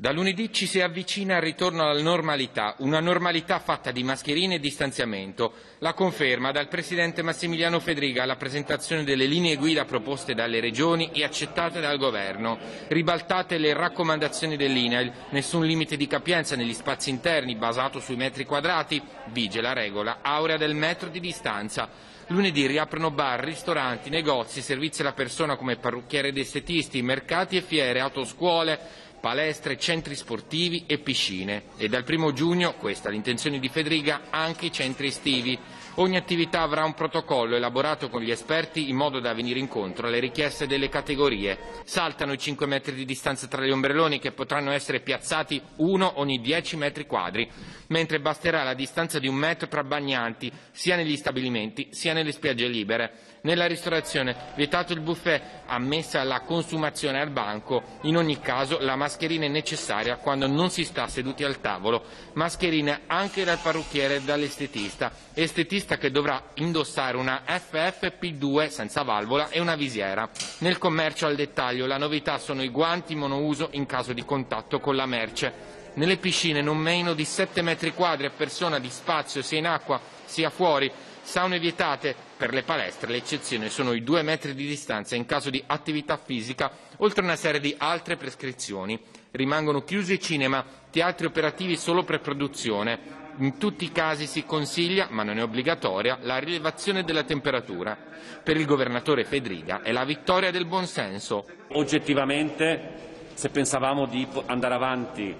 Da lunedì ci si avvicina al ritorno alla normalità, una normalità fatta di mascherine e distanziamento. La conferma dal Presidente Massimiliano Fedriga alla presentazione delle linee guida proposte dalle Regioni e accettate dal Governo. Ribaltate le raccomandazioni dell'INAIL, nessun limite di capienza negli spazi interni basato sui metri quadrati, vige la regola, aurea del metro di distanza. Lunedì riaprono bar, ristoranti, negozi, servizi alla persona come parrucchiere ed estetisti, mercati e fiere, autoscuole, palestre, centri sportivi e piscine e dal 1 giugno, questa l'intenzione di Federica, anche i centri estivi. Ogni attività avrà un protocollo elaborato con gli esperti in modo da venire incontro alle richieste delle categorie. Saltano i 5 metri di distanza tra gli ombrelloni che potranno essere piazzati uno ogni 10 metri quadri, mentre basterà la distanza di un metro tra bagnanti sia negli stabilimenti sia nelle spiagge libere. Nella ristorazione vietato il buffet, ammessa la consumazione al banco. In ogni caso la mascherina è necessaria quando non si sta seduti al tavolo. Mascherina anche dal parrucchiere e dall'estetista. Estetista che dovrà indossare una FFP2 senza valvola e una visiera. Nel commercio al dettaglio la novità sono i guanti monouso in caso di contatto con la merce. Nelle piscine non meno di 7 metri quadri a persona di spazio sia in acqua sia fuori Saune vietate per le palestre, l'eccezione sono i due metri di distanza in caso di attività fisica, oltre a una serie di altre prescrizioni. Rimangono chiusi cinema, teatri operativi solo per produzione. In tutti i casi si consiglia, ma non è obbligatoria, la rilevazione della temperatura. Per il governatore Fedriga è la vittoria del buonsenso. Oggettivamente, se pensavamo di andare avanti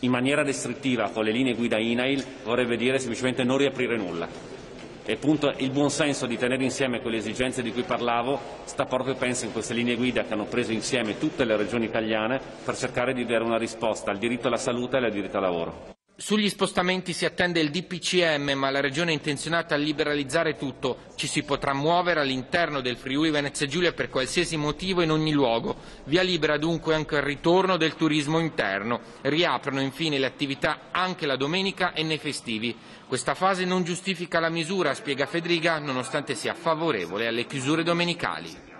in maniera restrittiva con le linee guida INAIL, vorrebbe dire semplicemente non riaprire nulla e appunto il buonsenso di tenere insieme quelle esigenze di cui parlavo sta proprio, penso, in queste linee guida che hanno preso insieme tutte le regioni italiane per cercare di dare una risposta al diritto alla salute e al diritto al lavoro. Sugli spostamenti si attende il DPCM, ma la Regione è intenzionata a liberalizzare tutto. Ci si potrà muovere all'interno del Friuli Venezia Giulia per qualsiasi motivo in ogni luogo. Via libera dunque anche il ritorno del turismo interno. Riaprono infine le attività anche la domenica e nei festivi. Questa fase non giustifica la misura, spiega Federica, nonostante sia favorevole alle chiusure domenicali.